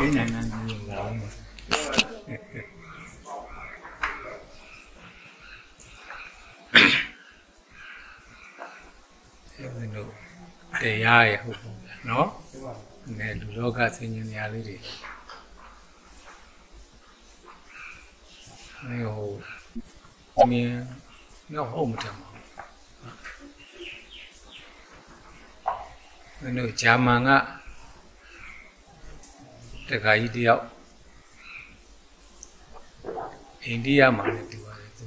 သိနိုင်နိုင်နေလာအောင်အဲဒီလိုတရားရဲ့ဟုတ်ပုံဗျာနော်။နဲလူလောကဆင်ញင်နေရလေး တွေအဲဟိုမြင်တော့ဟုတ်မတယ်မဟုတ်ဘူးဂျာမန်ကတခါကြီးတယောက်အိန္ဒိယမှာလည်းဒီပါတယ်သူ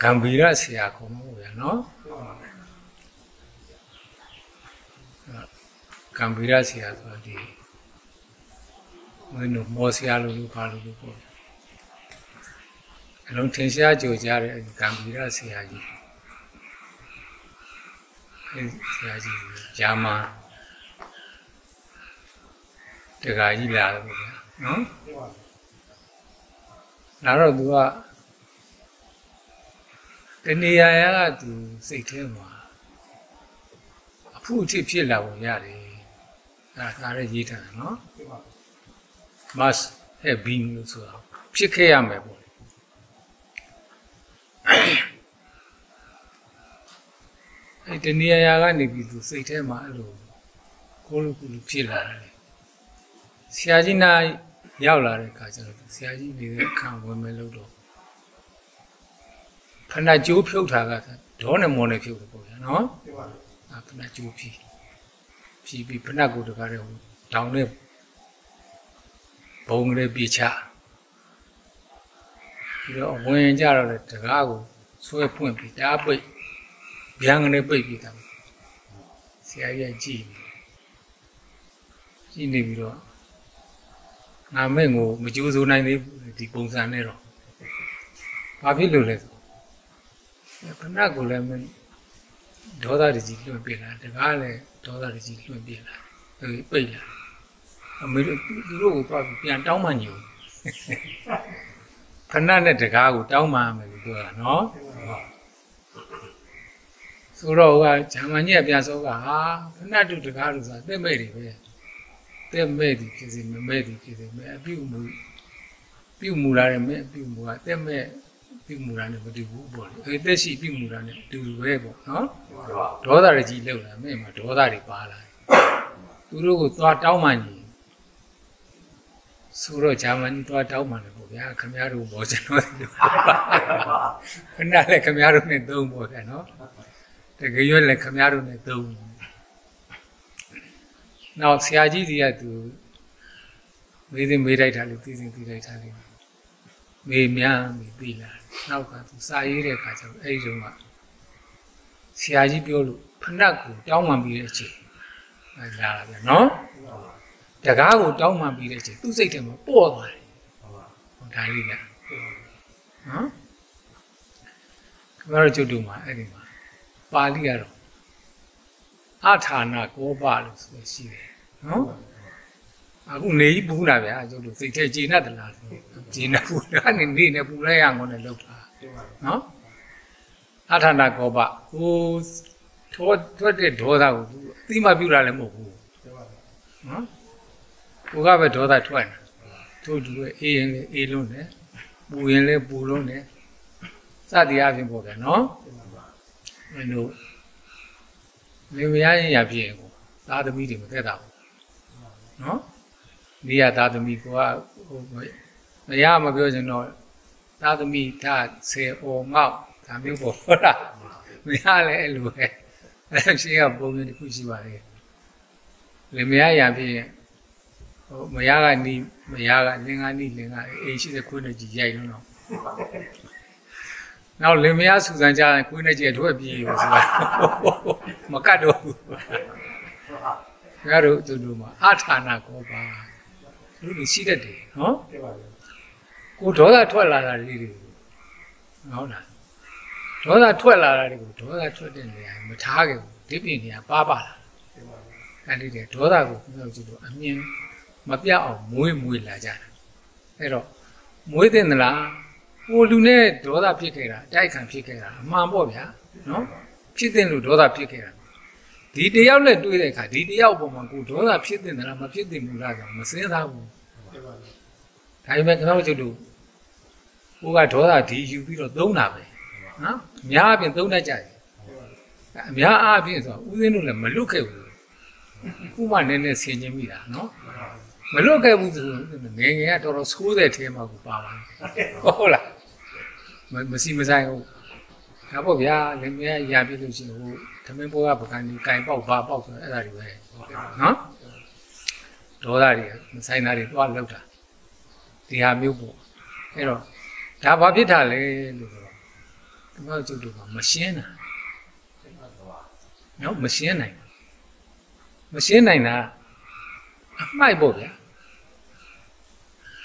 ဂံဗီရဆရာခေါ်မှာဗျာနော်ကံဗီရဆရာဆိုတာဒီမင်းတို့မောဆရာလိုလိုပါလိုလိုပေါ့အလုံးထင်ရှားကြိုကြတဲ့ကံဗီရဆရာကြီးအဲဆရာကြီးဂျာမန် တခါကြီးလာတယ်ပေါ့ဗျာနော်လာတော့သူကတဏှာရကသူစိတ်ထဲမှာအဖို့အထိဖြစ်လာပုံရတယ်အဲဒါလည်းရေးထားတယ်နော် must have been လို့ဆိုတာဖြစ်ခဲ့ရမယ်ပေါ့အဲတဏှာရကနေပြီးသူစိတ်ထဲမှာအဲ့လိုကိုလိုကိုလိုဖြစ်လာတယ် ဆရာကြီးနာရောက်လာတဲ့အခါကျတော့ဆရာကြီးနေတဲ့အခါဝင်မဲ့လို့တော့ဖဏကျိုးဖြုတ်တာကဒေါနဲ့မောနဲ့ဖြုတ်တယ်ပေါ့ဗျာနော်အဲဖဏကျိုးဖြီးဖြီးပြီးဖဏကိုတကားတဲ့ဟိုတောင်းတဲ့ဘုံကလေးပြချပြီးတော့ဝင်ကြတော့လေတကားကိုဆွဲဖွင့်ပြီးတားပိတ်ဗျံကနေပိတ်ပြီးတာဆရာကြီးကြည့်ကြည့်နေပြီးတော့ ငါမဲ့ကိုမကြိုးစိုးနိုင်သေးဘူးဒီပုံစံနဲ့တော့ဘာဖြစ်လို့လဲဆိုခဏကိုလည်းမဒေါသတကြီးလွှင့်ပြလာတကားလည်းဒေါသတကြီးလွှင့်ပြလာအဲပိတ်လာအမေတို့သူတို့ကိုသွားပြီးပြန်တောင်းမှညိုခဏနဲ့တကားကိုတောင်းမှမယ်လို့ပြောတာနော်ဆိုတော့ကဂျာမန်ကြီးကပြန်ဆိုကဟာခဏတူတကားလို့ဆိုတာသိမဲ့တွေပဲ တဲ့မဲ့ဒီဖြစ်စီမမဲ့ဒီဖြစ်စီမဲ့အပြုမှုပြုမှုလာတယ်မဲ့အပြုမှုကတဲ့မဲ့ပြုမှုလာတယ်မတူဘူးပေါ့လေအဲတက်ရှိပြုမှုလာတယ်တူပဲပေါ့နော်ဒေါသရကြီးလောက်လာမဲ့မှာဒေါသတွေပါလာသူတို့ကိုသွားတောင်းမှညီဆိုတော့ဂျာမန်သွားတောင်းမှလည်းပေါ့ဗျာခမရတို့ဘောကျွန်တော်တို့ခဏလည်းခမရတို့နဲ့သုံးပေါ့ဗျာနော်တကယ်ရွက်လည်းခမရတို့နဲ့သုံး နောက်ဆရာကြီးကြီးကသူမေးစင်းမေးလိုက်တာလေသိစင်းသိလိုက်တာလေမေးများမေးပြီးလာနောက်ကသူစာရေးတဲ့အခါကျတော့အဲ့ဒီတုန်းကဆရာကြီးပြောလို့ဖဏတ်ကိုတောင်းပန်ပြီးတဲ့အချိန်အဲလာတာဗျနော်တကားကိုတောင်းပန်ပြီးတဲ့အချိန်သူ့စိတ်ထဲမှာပေါ့သွားတယ်ဟုတ်ဒါလေးကနော်ခင်ဗျားတို့ကျုပ်တို့မှာအဲ့ဒီမှာပါဠိကတော့ အထာနာကောပလို့ဆိုရှိတယ်နော်အခုနေကြီးပူးတာဗျာကျုပ်တို့စိတ်ထဲကျေနပ်သလားကျေနပ်ဘူးဒါနဲ့နေနဲ့ပူလိုက်ရငုံနဲ့လောက်တာနော်အထာနာကောပကိုထောထွက်တဲ့ဒေါသကိုသူအသိမှပြုတာလည်းမဟုတ်ဘူးနော်ကိုကပဲဒေါသထွက်တယ်သူတို့အေးရင်လည်းအေးလုံးတယ်ပူရင်လည်းပူလုံးတယ်စသည်အပြင်ပေါ့ဗျာနော်မင်းတို့ လင်မယားရင်ရဖြစ်ရင်ကိုသားသမီးတွေမသက်တာဘူးနော်နေရသားသမီးကိုကဟိုမရမပြောချင်တော့သားသမီးဒါဆယ်အော်ငေါ့ဒါမျိုးပေါ့ဟုတ်လားမရလည်းအဲ့လိုပဲအဲ့ရှင်းကပုံမျိုးတစ်ခုရှိပါလေလင်မယားရဖြစ်ရင်ဟိုမယားကနီးမယားကလင်္ကာနီးလင်္ကာအိမ်ရှိတဲ့ခွေးနဲ့ကြီးရိုက်လို့တော့နောက်လင်မယားစူဇန်ကြရင်ခွေးနဲ့ကြီးအထွက်ပြေးလို့ဆိုတာ မကတ်တော့ဘူးခင်ဗျားတို့သူတို့မှာအထာနာကောပါလူလူရှိတတ်တယ်နော်ကိုဒေါသထွက်လာတာလေးတွေဟုတ်လားဒေါသထွက်လာတာတွေကိုဒေါသထွက်တဲ့နေရာမထားခဲ့ဘူးဒီပြင်နေရာပါပါလာအဲ့ဒီတဲ့ဒေါသကိုကျွန်တော်ကြည့်လို့အမြင်မပြတ်အောင်မွေးမွေးလာကြတာအဲ့တော့မွေးတဲ့လားဟိုလူနဲ့ဒေါသဖြစ်ခဲ့တာတိုက်ခံဖြစ်ခဲ့တာအမှန်ပေါ့ဗျာနော်ဖြစ်တဲ့လူဒေါသဖြစ်ခဲ့တာ ဒီတယောက်နဲ့တွေ့တဲ့အခါဒီတယောက်ပေါ်မှာကိုဒေါသဖြစ်တင်တယ်လားမဖြစ်တင်ဘူးလားဆိုတော့မစင်းသားဘူးဒါပေမဲ့ကျွန်တော်တို့တို့ကိုကဒေါသဒီယူပြီးတော့သုံးတာပဲနော်အများအပြားသုံးတတ်ကြတယ်အများအားဖြင့်ဆိုတော့ဦးဇင်းတို့လည်းမလွတ်ခဲ့ဘူးခုမှနည်းနည်းဆင်ခြင်မိတာနော်မလွတ်ခဲ့ဘူးဆိုတော့ငယ်ငယ်ကတော်တော်ဆိုးတဲ့ထဲမှာကိုပါပါဟုတ်လားမစီမဆိုင်ဘူးဒါပေါ့ဗျာလည်းမြဲရပြလို့ရှိရင်ဟို သမင်းဘောကပကံဒီကင်ပေါက်ဘာပေါက်ဆိုအဲ့ဒါတွေပဲနော်ဒေါသတွေမဆိုင်တာတွေသွားလောက်တာဒီဟာမျိုးပေါ့အဲ့တော့ဒါဘာဖြစ်တာလဲလို့ဆိုတော့ဒီမှာကျုပ်တို့ကမရှင်းတာနော်မရှင်းနိုင်မရှင်းနိုင်တာအမှိုက်ပေါ့ဗျာ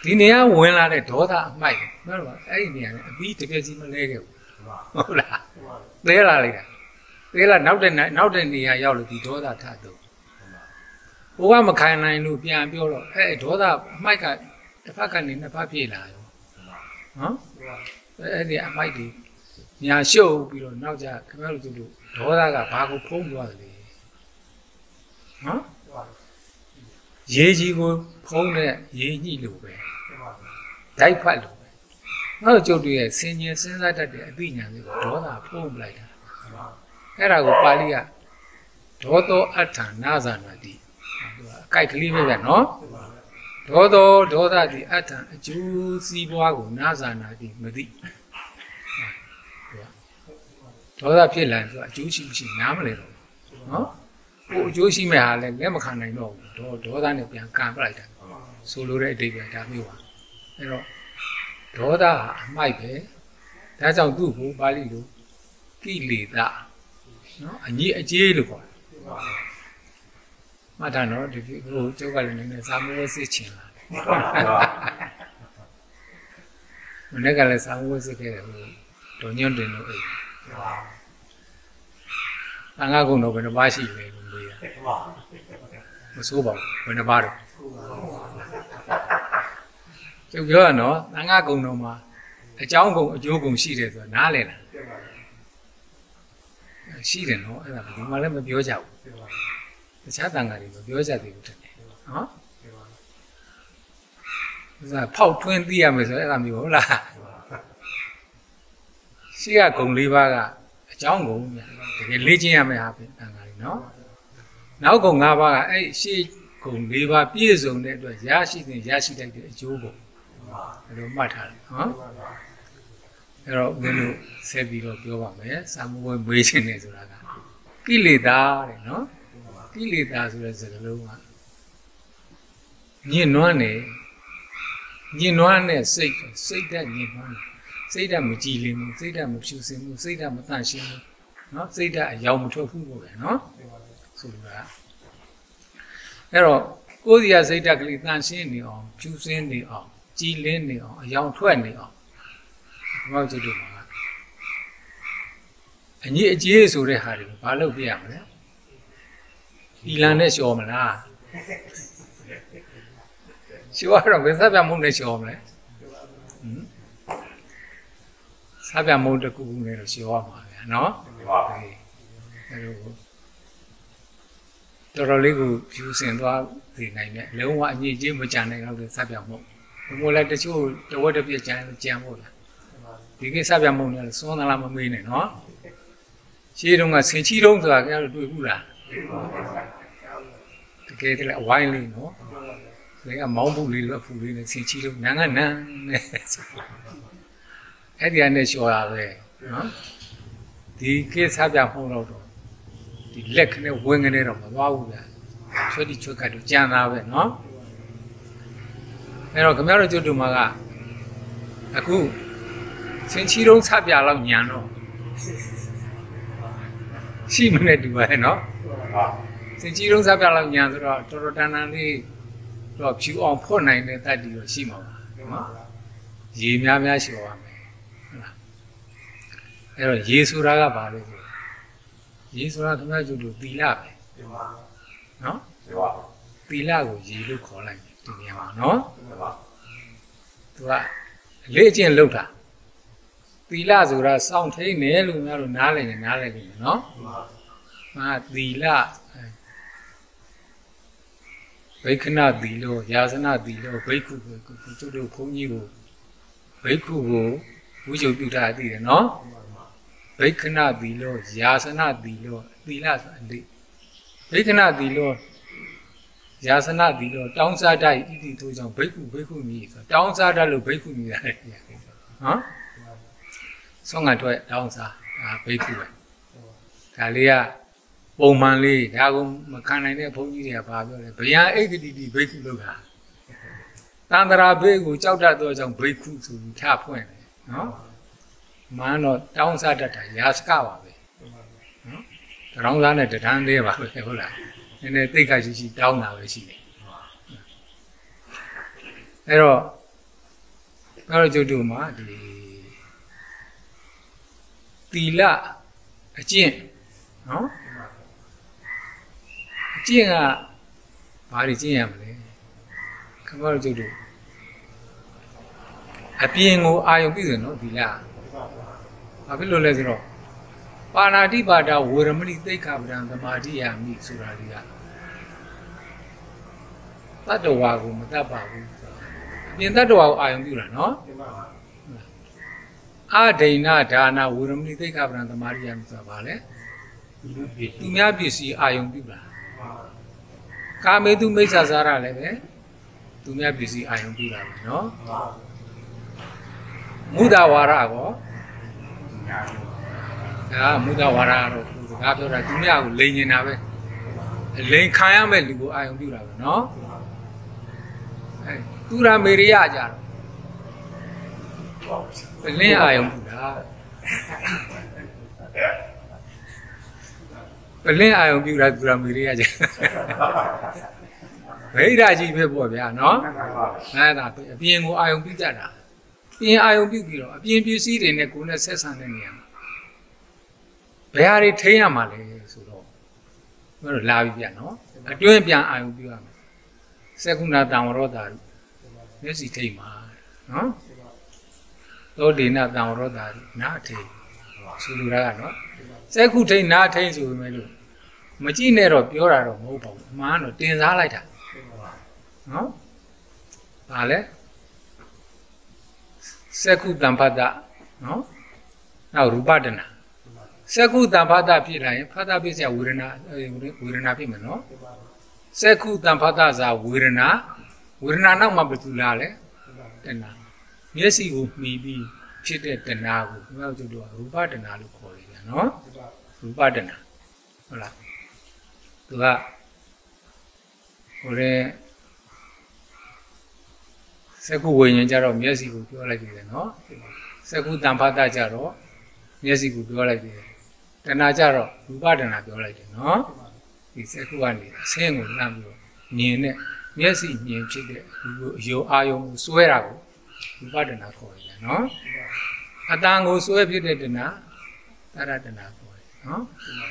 ဒီနေရာဝင်လာတဲ့ဒေါသအမှိုက်မဟုတ်လားအဲ့ဒီနေရာနဲ့အပြီးတကယ်စီမလဲခဲ့ဘူးဟုတ်လားသေးလာလိုက်တာ သေးလာနောက်တဲ့နောက်တဲ့နေရာရောက်လို့ဒီဒေါသထတော့ဘိုးကမခံနိုင်လို့ပြန်ပြောတော့အဲ့ဒေါသအမိုက်ကတစ်ဖက်ကနေနှစ်ဖက်ပြေးလာရောနော်အဲ့ဒီအမိုက်ဒီညာရှုပ်ပြီးတော့နောက်ကြခင်ဗျားတို့တို့ဒေါသကဘာကိုဖုံးသွားတယ်လဲနော်ရေကြီးကိုဖုံးတဲ့ရေညှိလို့ပဲဓာတ်ဖတ်လို့ပဲနောက်ကျုပ်တို့ရဲ့စင်ញင်စဉ်းစားတတ်တဲ့အသိဉာဏ်လေးကိုဒေါသဖုံးပလိုက်တာ အဲ့ဒါကိုပါဠိကဒေါသောအဋ္ဌာနာဇာနာတိသူကအကြိုက်ကလေးပဲဗျနော်ဒေါသောဒေါသတိအဋ္ဌာအကျိုးစီးပွားကိုနာဇာနာတိမသိဒေါသဖြစ်လာရင်သူကအကျိုးရှိမရှိနားမလဲတော့နော်ဟိုအကျိုးရှိမဲ့ဟာလည်းလက်မခံနိုင်တော့ဘူးဒေါဒေါသနဲ့ပြန်ကန်ပလိုက်တာဆိုလိုတဲ့အဓိပ္ပာယ်ဒါမျိုးပါအဲ့တော့ဒေါသဟာအမိုက်ပဲဒါကြောင့်သူ့ကိုပါဠိလိုကိလေသာ နော်အငြိအကျေးလို့ခေါ်တယ်မှတ်တာနော်ဒီဟိုကျောက်ကလည်းနည်းနည်းစာမွေးစစ်ချင်လာမနေ့ကလည်းစာမွေးစစ်ခဲ့တယ်ဟိုဒုံညွန့်တင်လို့အိမ်တန်ခါကုန်တော့ဘယ်နှပါရှိလဲလို့မေးတာမဆိုးပါဘူးဘယ်နှပါတော့ကျုပ်ပြောရနော်တန်ခါကုန်တော့မှာအကြောင်းကုန်အကျိုးကုန်ရှိတယ်ဆိုတာနားလည်လား ရှိတယ်နော်အဲ့ဒါဘယ်မှာလည်းမပြောကြဘူးတခြားတန်ခါတွေမပြောကြသေးဘူးတဲ့နော်ဒါဖောက်ထွင်းသိရမယ်ဆိုတော့အဲ့ဒါမျိုးဟုတ်လားရှိကဂုံလေးပါးကအကြောင်းဂုံတကယ်လေ့ကျင့်ရမယ်ဟာပဲတန်ခါတွေနော်နောက်ဂုံ၅ပါးကအဲ့ရှေ့ဂုံ၄ပါးပြည့်စုံတဲ့အတွက်ရရှိတဲ့ရရှိတတ်တဲ့အကျိုးကိုဘယ်လိုမှတ်ထားလဲနော် အဲ့တော့ဦးဇင်းတို့ဆက်ပြီးတော့ပြောပါမယ်စာမွေးမေးခြင်းနေဆိုတာကကိလေသာတဲ့နော်ကိလေသာဆိုတဲ့စကားလုံးကညင်နွမ်းနေညင်နွမ်းတဲ့စိတ်စိတ်ဓာတ်ညင်နွမ်းတယ်စိတ်ဓာတ်မကြည်လင်ဘူးစိတ်ဓာတ်မဖြူစင်ဘူးစိတ်ဓာတ်မတန့်ရှင်းဘူးနော်စိတ်ဓာတ်အယောင်မထွက်ဘူးပေါ့ဗျာနော်ဆိုလိုတာအဲ့တော့ကိုယ်စီရစိတ်ဓာတ်ကလေးတန့်ရှင်းနေအောင်ဖြူစင်နေအောင်ကြည်လင်နေအောင်အယောင်ထွက်နေအောင် ဘုရားကျုပ်တို့မှာအညီအကျေးဆိုတဲ့ဟာတွေကိုဘာလုပ်ပြရမလဲဒီလန်နဲ့လျှော်မလားလျှော်ရတော့ဘယ်စပြမုန်းနဲ့လျှော်မလဲဟမ်စပြမုန်းတစ်ခုခုနဲ့တော့လျှော်ရမှာဗျာနော်ဟုတ်ပါဘူးအဲလိုတော်တော်လေးကိုဖြူစင်သွားနေနိုင်တဲ့လုံးဝအညီအကျေးမကြံနိုင်တော့တဲ့စပြမုန်းဘုံမလည်းတချို့တဝက်တစ်ပြည့်ကြံကြံဖို့လား ဒီကိစ္စပြမုန်းလည်းစွန်းသလားမမေးနဲ့နော်ရှင်းတုန်းကဆင်ချီတုံးဆိုတာခင်ဗျားတို့တွေ့ဘူးလားတကယ်တည်းအဝိုင်းလေးနော်လေအမောင်းဘူးလေးလွတ်ဖူလေးနဲ့ဆင်ချီတုံးနန်းကနန်းနဲ့အဲ့ဒီကနေလျှော်တာပဲနော်ဒီကိစ္စပြမုန်းတော့တော့ဒီလက်ခနဲ့ဝင်ခနဲ့တော့မသွားဘူးဗျာချွတ်တိချွတ်ကတ်တော့ကြံတာပဲနော်အဲ့တော့ခင်ဗျားတို့ကျွတ်တူမှာကအခု စင်ချီတုံးဆပြလောက်ညံတော့ရှိမနဲ့တူပါရဲ့နော်စင်ချီတုံးဆပြလောက်ညံဆိုတော့တော်တော်တန်တန်လေးတော့ဖြူအောင်ဖွတ်နိုင်တဲ့တတ်တီတော့ရှိမှာပါနော်ရေများများလျှော်ရမယ်ဟုတ်လားအဲ့တော့ရေဆိုတာကဘာလဲဆိုရေဆိုတာခင်ဗျားကျွတ်တူသီလပဲနော်သီလကိုရေလို့ခေါ်လိုက်တယ်ဒီနေရာမှာနော်သူကအလေးအကျင့်လုပ်တာ သီလဆိုတာစောင့်ထိန်တယ်လို့များလို့နားလည်နေနားလည်ပြီနော်ငါသီလဘိက္ခဏသီလောယာစနသီလောဘိက္ခုကိုကျုပ်တို့ဘုန်းကြီးကိုဘိက္ခုကိုဝိဇ္ဇုပြုထားသိတယ်နော်ဘိက္ခဏသီလောယာစနသီလောသီလဆိုတာအလေးဘိက္ခဏသီလောယာစနသီလောတောင်းစားတတ်ဣတိထိုးကြောင့်ဘိက္ခုဘိက္ခုမြည်ဆိုတောင်းစားတတ်လို့ဘိက္ခုမြည်ရတယ်နော် ဆောင်းငံထွက်တောင်းစားဒါဘိက္ခုပဲဒါလေးကပုံမှန်လေးဒါကိုမခံနိုင်တဲ့ဘုန်းကြီးတွေကဘာပြောလဲဗျာအိတ်ကတိတိဘိက္ခုလို့တာတန္တရာဘေးကိုကြောက်တတ်သောကြောင့်ဘိက္ခုဆိုပြီးထဖွင့်တယ်နော်မန်းတော့တောင်းစားတတ်တာရာစကပါပဲနော်တောင်းစားနဲ့တထန်းသေးပါပဲဟုတ်လားနည်းနည်းသိက္ခာရှိရှိတောင်းတာပဲရှိတယ်အဲ့တော့အဲ့တော့ကျုပ်တို့မှာဒီ တီလအကျင့်နော်အကျင့်ကဘာတွေကျင့်ရမလဲခမတော်ကျုပ်တို့အပြင်ကိုအာယုံပြုတယ်နော်ဒီလားဘာဖြစ်လို့လဲဆိုတော့ပါဏာတိပါဒဝေရမဏိသိက္ခာပဒံသမာဓိယာမိဆိုတာဒီကတတ္တဝါကိုမတတ်ပါဘူးအပြင်တတ္တဝါကိုအာယုံပြုတာနော် အာဒိဏဒါနာဝေရမဏိသိက္ခာပဒံသမာဓိယာမိဆိုတာဘာလဲသူများပစ္စည်းအာယုံပြုတာကာမေတုမိစ္ဆာစားရလည်းပဲသူများပစ္စည်းအာယုံပြုတာပဲနော်မုဒဝါရကောဒါမုဒဝါရတော့စကားပြောတာသူများကိုလိန်နေတာပဲလိန်ခံရမဲ့လူကိုအာယုံပြုတာပဲနော်အဲသူရမေရိယကြတော့ လင်းအာယုံပြုတာပလင်းအာယုံပြုတာသူရမေရိယကြဗိဓာကြီးပဲပေါ့ဗျာနော်အဲဒါအပြင်ကိုအာယုံပြုကြတာပြင်အာယုံပြုပြီးတော့အပြင်ပစ္စည်းတွေနဲ့ကိုယ်နဲ့ဆက်ဆံတဲ့နေရာမှာဘယ်ဟာတွေထိန်းရမှာလဲဆိုတော့ဘယ်လိုလာပြီဗျနော်အတွင်းပြန်အာယုံပြုရမယ်စက္ကုဏတံဝရောတာမျက်စိထိန်းမှာနော် သောဒေနတံရောတာနာထေဆိုလိုတာကနော်စက်ခုထိန်နာထိန်ဆိုပေမဲ့လို့မကြည့်နဲ့တော့ပြောတာတော့မဟုတ်ပါဘူးအမှန်တော့တင်စားလိုက်တာနော်ဒါလဲစက်ခုတံဖတ်တာနော်နောက်ရူပတနာစက္ခုတံဖသဖြစ်လာရင်ဖသဖြစ်စရာဝေဒနာဝေဒနာဖြစ်မယ်နော်စက္ခုတံဖသစာဝေဒနာဝေဒနာနောက်မှာဘယ်သူလာလဲတဏ္ဍာ မျက်စိကိုမှီပြီးဖြစ်တဲ့တဏကိုဘယ်လိုကျတော့ရူပတနာလို့ခေါ်တယ်ဗျာနော်ရူပတနာဟုတ်လားသူကဟိုတဲ့စက္ခုဝိညာဉ်ကြတော့မျက်စိကိုပြောလိုက်တယ်နော်စက္ခုတံဖတ်တာကြတော့မျက်စိကိုပြောလိုက်တယ်တဏှာကြတော့ရူပတဏှာပြောလိုက်တယ်နော်ဒီစက္ခုကနေအဆင်းကိုလှမ်းပြီးတော့မြင်တဲ့မျက်စိမြင်ဖြစ်တဲ့အယုံအာယုံကိုစွဲတာကို ရူပတဏှာခေါ်တယ်နော်အတန်ကိုစွဲဖြစ်တဲ့တဏှာတရတဏှာခေါ်တယ်နော်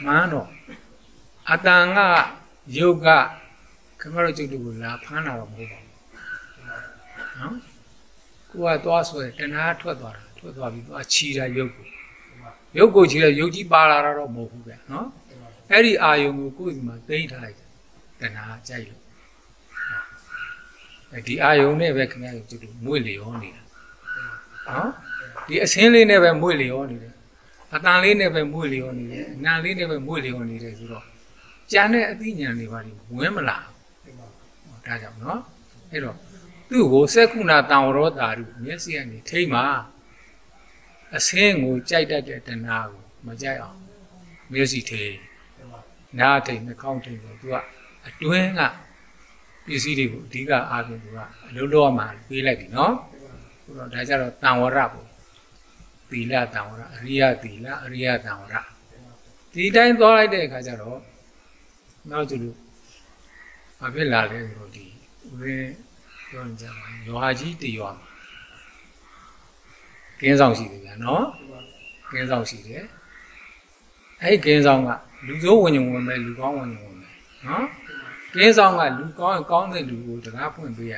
မှန်းတော့အတန်ကယုတ်ကခမရကျုပ်တို့ကိုလာဖမ်းတာတော့မဟုတ်ပါဘူးနော်ကိုကသွားဆွဲတဏှာထွက်သွားတာထွက်သွားပြီးသွားချီတာရုပ်ကိုရုပ်ကိုချီတဲ့ရုပ်ကြီးပါလာတာတော့မဟုတ်ဘူးဗျနော်အဲ့ဒီအာယုံကိုကိုယ်ဒီမှာသိမ့်ထားလိုက်တယ်တဏှာကြိုက်လို့အဲ ဒီအာယုံနဲ့ပဲခင်ဗျားတို့ကျုပ်မွေ့လျောနေတာနော်ဒီအစင်းလေးနဲ့ပဲမွေ့လျောနေတယ်အတန်လေးနဲ့ပဲမွေ့လျောနေတယ်အနံလေးနဲ့ပဲမွေ့လျောနေတယ်ဆိုတော့ကြံတဲ့အသိဉာဏ်တွေပါလိဝင်မလာဘူးဒါကြောင့်နော်အဲ့တော့သူ့ကိုစက္ခုနာတံဝရောတာရုမျက်စိကနေထိမ့်မှာအစင်းကိုကြိုက်တတ်တဲ့တဏှာကိုမကြိုက်အောင်မျက်စိထိနားထိနှာခေါင်းထိကိုသူကအတွင်းက ပစ္စည်းတွေကိုအဓိကအားဖြင့်သူကအလုံးလုံးမှပေးလိုက်ပြီနော်ဆိုတော့ဒါကြတော့တံဝရပေါ့သီလတံဝရအရိယသီလအရိယတံဝရဒီတိုင်းသွားလိုက်တဲ့အခါကျတော့နောက်ကျလို့ဘာဖြစ်လာလဲဆိုတော့ဒီဦးရင်းပြောကြပါရွာကြီးတရွာမှာကင်းဆောင်ရှိတယ်ဗျာနော်ကင်းဆောင်ရှိတယ်အဲ့ဒီကင်းဆောင်ကလူစိုးဝင်ုံဝင်မယ်လူကောင်းဝင်ုံဝင်မယ်နော် ကင်းဆောင်ကလူကောင်းကောင်းတဲ့လူကိုတကားဖွင့်ပေးရ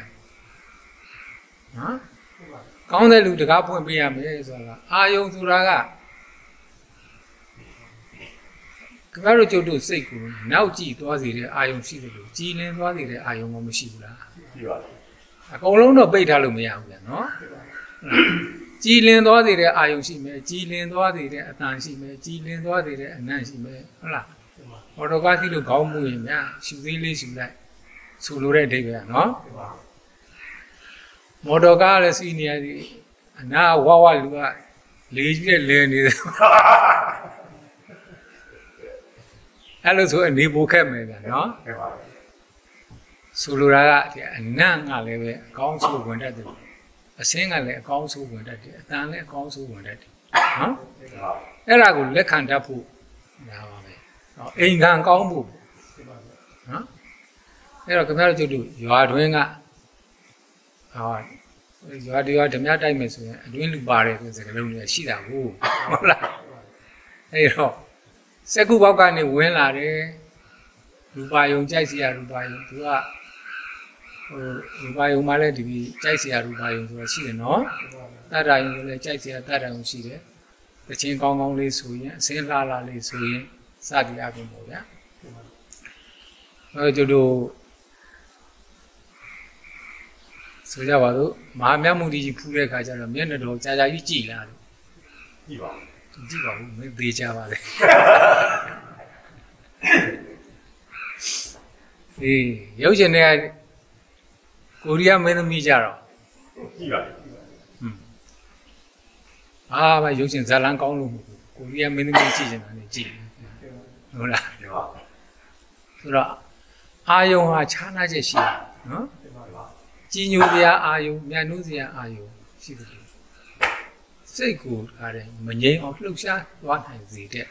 နော်ကောင်းတဲ့လူတကားဖွင့်ပေးရမယ်ဆိုတာအာယုံဆိုတာကခင်ဗျားတို့ကျုပ်တို့စိတ်ကိုနောက်ကြည့်သွားစေတဲ့အာယုံရှိတယ်လို့ကြည်လင်သွားစေတဲ့အာယုံမမရှိဘူးလားရှိပါဘူးအကုန်လုံးတော့ပိတ်ထားလို့မရဘူးဗျာနော်ကြည်လင်သွားစေတဲ့အာယုံရှိမယ်ကြည်လင်သွားစေတဲ့အတန်ရှိမယ်ကြည်လင်သွားစေတဲ့အနံ့ရှိမယ်ဟုတ်လား ဘောတော်ကားသိလို့ခေါင်းမူရင်ဗျာရှူသေးလေးရှူလိုက်ဆိုလိုတဲ့အဓိပ္ပာယ်ကနော်မော်တော်ကားလည်းစီးနေရသည်အနာဝဝလူကလေးကြီးနဲ့လဲနေတယ်အဲ့လိုဆိုအနေပိုခက်မယ်ဗျာနော်ဟုတ်ပါဘူးဆိုလိုတာကဒီအနံ့ကလည်းပဲအကောင်းဆုံးဝင်တတ်တယ်အစင်းကလည်းအကောင်းဆုံးဝင်တတ်တယ်အတန်လည်းအကောင်းဆုံးဝင်တတ်တယ်နော်ဟုတ်ပါဘူးအဲ့ဒါကိုလက်ခံတတ်ဖို့ဒါပါပဲနော် အိမ်ခံကောင်းဖို့နော်အဲ့တော့ခင်ဗျားတို့ကျုပ်တို့ရွာတွင်းကဟာရွာတရွာဓမြတိုက်မယ်ဆိုရင်အတွင်းလူပါတယ်ဆိုတဲ့စကားလုံးတွေရှိတာကိုဟုတ်လားအဲ့တော့စက်ကူပေါက်ကနေဝင်လာတယ်ရူပါယုံကြိုက်စီရရူပါယုံသူကဟိုရူပါယုံမှာလည်းဒီကြိုက်စီရရူပါယုံဆိုတာရှိတယ်နော်တတ္တယုံလည်းကြိုက်စီရတတ္တယုံရှိတယ်တချင်းကောင်းကောင်းလေးဆိုရင်အစင်းလှလှလေးဆိုရင် စသည်အပြင်ပေါ့ဗျာအဲကျတို့ဆိုကြပါစို့မဟာမြတ်မုန်ကြီးဖူးတဲ့ခါကျတော့မျက်နှာတော်ကြာကြာကြီးကြည်လာတယ်ကြည့်ပါဦးကြည့်ပါဦးမင်းသေးကြပါလေအေးရုပ်ရှင်တွေကကိုရီးယားမင်းသမီးကြတော့ကြည့်ပါဦးအာမရုပ်ရှင်ဇာတ်လမ်းကောင်းလို့မဟုတ်ဘူးကိုရီးယားမင်းသမီးကြည့်နေတာနဲ့ကြည့် ဟုတ်လားဒီပါဆိုတော့အာယုံဟာခြားနာချက်ရှိတယ်နော်ကြည်ညိုစရာအာယုံမြတ်နိုးစရာအာယုံရှိတယ်စိတ်ကိုအားတယ်မငြိမ်အောင်လှုပ်ရှားသွားနိုင်စေတဲ့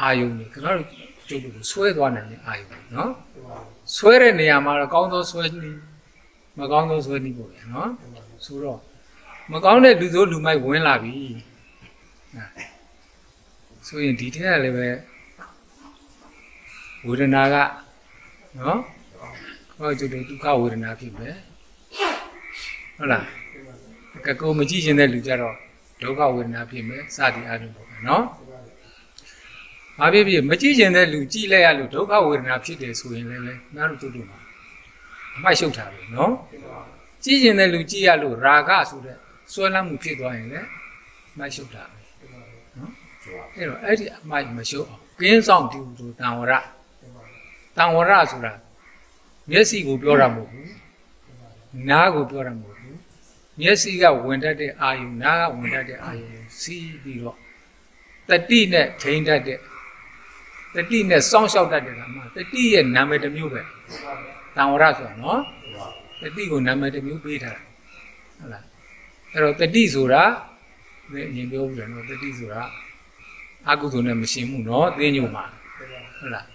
အာယုံတွေကျွန်တော်တို့ကျုပ်တို့ကိုဆွဲသွားနိုင်တဲ့အာယုံတွေနော်ဆွဲတဲ့နေရာမှာတော့ကောင်းသောဆွဲနည်းမကောင်းသောဆွဲနည်းပေါ့ဗျာနော်ဆိုတော့မကောင်းတဲ့လူစိုးလူမိုက်ဝင်လာပြီဟာဆိုရင်ဒီထက်ကလည်းပဲ ဝေဒနာကနော်ဟောကျုပ်တို့ဒုက္ခဝေဒနာဖြစ်မယ်ဟုတ်လားကကောမကြည့်ခြင်းတဲ့လူကြတော့ဒုက္ခဝေဒနာဖြစ်မယ်စသည်အပြင်ပေါ့ဗျာနော်ဘာဖြစ်ဖြစ်မကြည့်ခြင်းတဲ့လူကြည့်လိုက်ရလို့ဒုက္ခဝေဒနာဖြစ်တယ်ဆိုရင်လည်းနားတို့တို့တို့မှာအမိုက်ရှုပ်တာပဲနော်ကြည့်ခြင်းတဲ့လူကြည့်ရလို့ရာဂဆိုတဲ့ဆွဲလမ်းမှုဖြစ်သွားရင်လည်းအမိုက်ရှုပ်တာပဲနော်အဲ့တော့အဲ့ဒီအမိုက်မရှုပ်အောင်ကင်းဆောင်တူတူတံဝရ တံဝရဆိုတာမျက်စိကိုပြောတာမဟုတ်ဘူးနားကိုပြောတာမဟုတ်ဘူးမျက်စိကဝင်တတ်တဲ့အာယုနားကဝင်တတ်တဲ့အာယုစီးပြီးတော့တတိနဲ့ထိန်းတတ်တဲ့တတိနဲ့စောင့်ရှောက်တတ်တဲ့ကမှတတိရဲ့နာမည်တစ်မျိုးပဲတံဝရဆိုတာနော်တတိကိုနာမည်တစ်မျိုးပေးထားတာဟုတ်လားအဲ့တော့တတိဆိုတာဒီအရင်ပြောပြီးတယ်နော်တတိဆိုတာအကုသိုလ်နဲ့မရှင်မှုနော်သိညို့မှာဟုတ်လား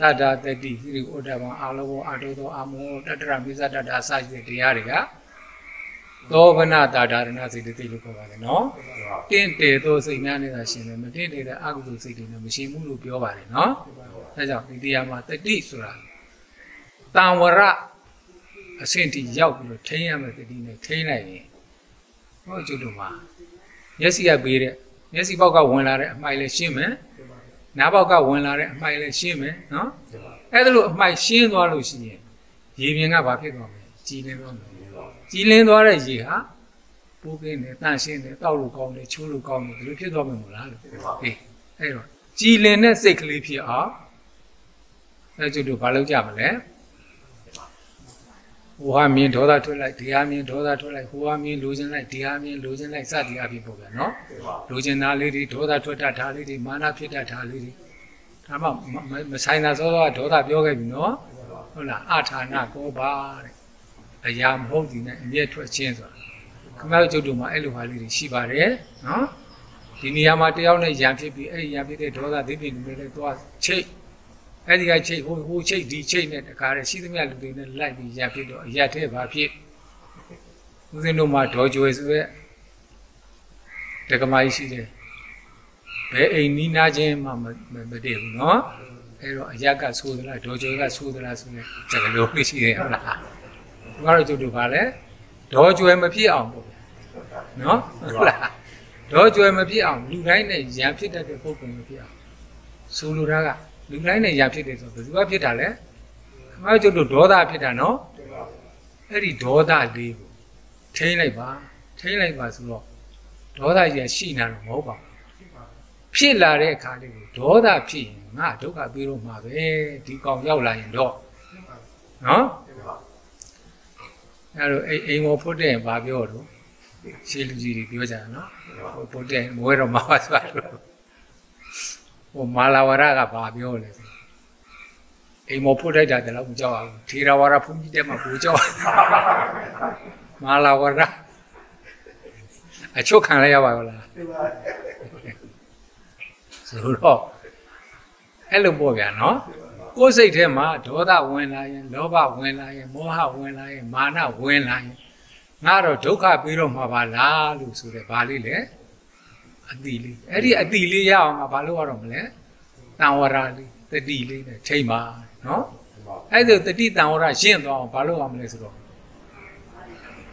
သတ္တာတတိသီရိဩဒ္ဓဘာအာလောဘောအာတောသောအာမောတတ္တရပိစတ္တတာအစရှိတဲ့တရားတွေကသောဗနာတာဒါရဏစိတ်တွေသိလို့ခေါ်ပါတယ်နော်တင့်တယ်သောစိတ်များနေတာရှင်တယ်မတင့်တယ်တဲ့အကုသိုလ်စိတ်တွေနဲ့မရှင်မှုလို့ပြောပါတယ်နော်ဒါကြောင့်ဒီတရားမှာတတိဆိုတာတံဝရအဆင့်တိရောက်ပြီးတော့ထိန်းရမယ်တတိနဲ့ထိန်းလိုက်ရင်ဟောကျွတ်တို့မှာမျက်စိကပေးတဲ့မျက်စိပေါက်ကဝင်လာတဲ့အမိုက်လည်းရှင်းမယ် နားပေါက်ကဝင်လာတဲ့အမိုက်လည်းရှင်းမယ်နော်အဲ့ဒါလို့အမိုက်ရှင်းသွားလို့ရှိရင်ရေပြင်ကဘာဖြစ်သွားမလဲကြည်လင်းသွားမယ်ကြည်လင်းသွားတဲ့ရေဟာပိုးကင်းတယ်တန့်ရှင်းတယ်တောက်လို့ကောင်းတယ်ချိုးလို့ကောင်းတယ်ဒီလိုဖြစ်သွားမယ်မို့လားလို့ဟေးအဲ့တော့ကြည်လင်တဲ့စိတ်ကလေးဖြစ်အောင်အဲ့ကျွတ်တို့ဘာလုပ်ကြမလဲ ဟိုဟာမြင်ဒေါသထွက်လိုက်ဒီဟာမြင်ဒေါသထွက်လိုက်ဟိုဟာမြင်လိုချင်လိုက်ဒီဟာမြင်လိုချင်လိုက်စသည်အဖြစ်ပေါ့ဗျာနော်လိုချင်တာလေးတွေဒေါသထွက်တတ်တာလေးတွေမာနဖြစ်တတ်တာလေးတွေဒါမှမမဆိုင်တာသောသောကဒေါသပြောခဲ့ပြီနော်ဟုတ်လားအထာဏကောပါတဲ့အရာမဟုတ်ဒီနဲ့အမျက်ထွက်ခြင်းဆိုတာခမောက်ကျုပ်တို့မှာအဲ့လိုဟာလေးတွေရှိပါတယ်နော်ဒီနေရာမှာတယောက်နဲ့ရံဖြစ်ပြီးအဲ့ဒီရံဖြစ်တဲ့ဒေါသသိပင်တွေလည်းသွားချိတ် အဲ့ဒီကချိတ်ဟိုဟိုချိတ်ဒီချိတ်နဲ့တခါတည်းရှိသမျှလူတွေနဲ့လိုက်ပြီးရံဖြစ်တော့အရက်ထဲပါဖြစ်ဦးဇင်းတို့မှာဒေါ်ကျွေဆိုတဲ့ တက္ကမကြီးရှိတယ်ဘယ်အိမ်နီးနာချင်းမှမမတည်ဘူးเนาะအဲတော့အရက်ကဆိုးသလားဒေါ်ကျော်ကဆိုးသလားဆိုရင်စကလုံးလေးရှိတယ်ဟုတ်လားဒီမှာတော့ကျုပ်တို့ကလည်းဒေါ်ကျွယ်မဖြစ်အောင်ပေါ့เนาะဟုတ်လားဒေါ်ကျွယ်မဖြစ်အောင်လူတိုင်းနဲ့ရံဖြစ်တတ်တဲ့ပုံပုံမဖြစ်အောင်ဆိုလိုတာက လူတိုင်းနဲ့ရာဖြစ်တယ်ဆိုဘယ်သူကဖြစ်တာလဲခမကျုပ်တို့ဒေါသဖြစ်တာနော်အဲ့ဒီဒေါသလေးကိုထိမ့်လိုက်ပါထိမ့်လိုက်ပါဆိုတော့ဒေါသကြီးရှိနေတာတော့မဟုတ်ပါဘူးဖြစ်လာတဲ့အခါလေးကိုဒေါသဖြစ်ရင်ငါဒုက္ခပြီးတော့မှာပဲဒီကောင်ရောက်လာရင်တော့နော်အဲ့တော့အိမ်အိမ်ကိုဖွတ်တဲ့ဘာပြောတော့ရှေးလူကြီးတွေပြောကြတာနော်ဟိုဖွတ်တဲ့မွဲတော့မှာပါဆိုတော့ ဟိုမာလာဝရကဘာပြောလဲဆိုအိမ်မောဖွတ်ထိုက်တာတည်းတော့မကြောက်အောင်ထေရဝါဒဘုန်းကြီးတက်မှာကိုကြောက်မာလာဝရအချုပ်ခံလိုက်ရပါရောလားဆိုတော့အဲ့လိုပေါ့ဗျာနော်ကိုယ်စိတ်ထဲမှာဒေါသဝင်လာရင်လောဘဝင်လာရင်မောဟဝင်လာရင်မာနဝင်လာရင်ငါတော့ဒုက္ခပြီးတော့မှာပါလားလို့ဆိုတယ်ဘာလေးလဲ အတိလေးအဲ့ဒီအတိလေးရအောင်ငါဘာလို့ရတော့မလဲတံဝရလေးတတိလေးနဲ့ထိမ့်ပါနော်အဲ့ဒါတတိတံဝရရှင်းသွားအောင်ဘာလို့ရမလဲဆိုတော့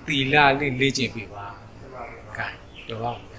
သီလလေးလေ့ကျင့်ပြပါကဲတော့